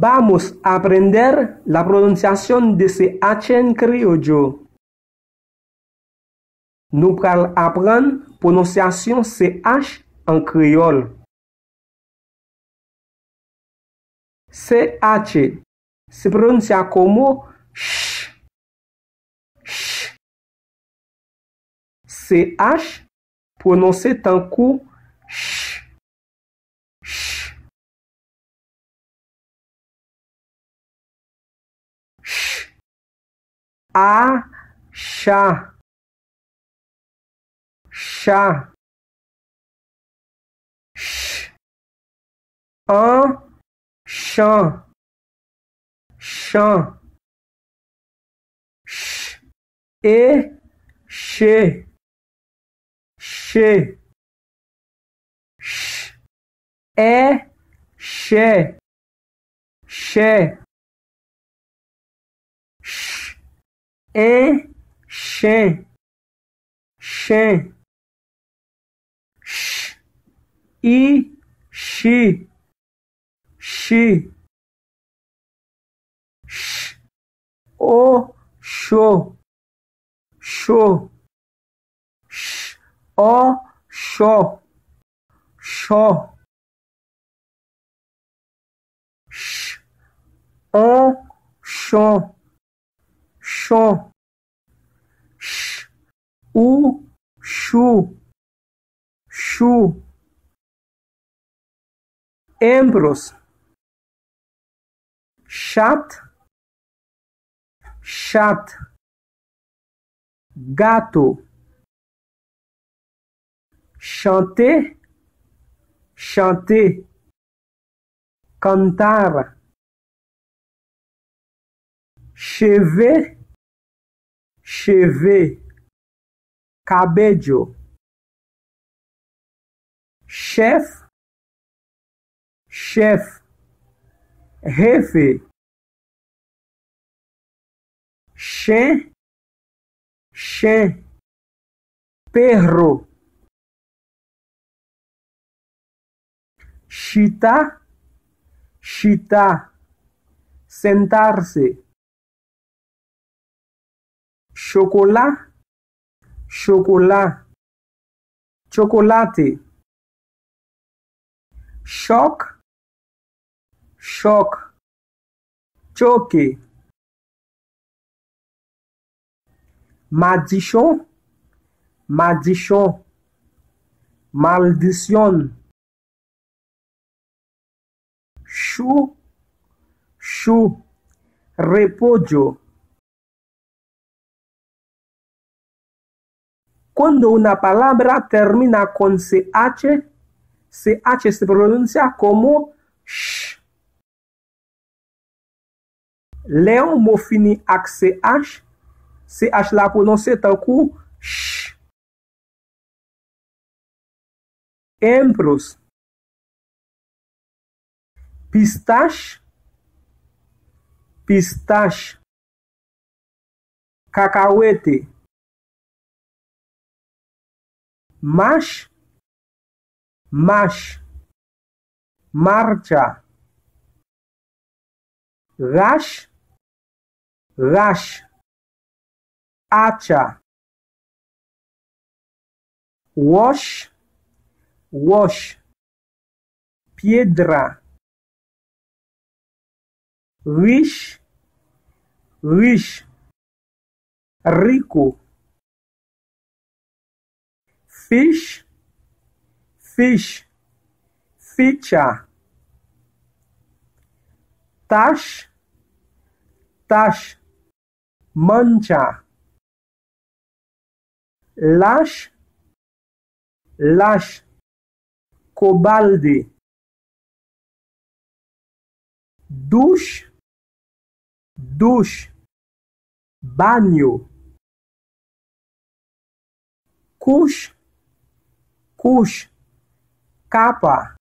Vamos a aprender la pronunciación de ese H en criollo. Nou pral apren prononciasyon CH an kriol. CH se pronosya komo SH. SH. CH pronosye tankou SH. A, chá, ch, un, chant, chant, ch, et, che, che, ch, é, che, che, n shen shen shi xi xi shi o shou shou o shou shou o shou xó, x, u, xu, xu, Embros, chat, chat, gato, chanter, chanter, cantar, cheve, cheve, cabello, chef, chef, refe, chien, chien, perro, chita, chita, sentar-se, Chokola, chokola, chokolate. Chok, chok, choke. Madichon, madichon, maldisyon. Chou, chou, repodyo. Quando uma palavra termina com CH, CH se pronuncia como sh. Leon mot fini ak CH, CH la prononse tankou sh. Empros. Pistache. Pistache. Cacahuete. maś, maś, marcia, raś, raś, acia, łoś, łoś, piedra, ryś, ryś, rico. Fish, fish, ficha, tash, tash, mancha, lash, lash, cobalde, douche, douche, banho, cush, cush, capa,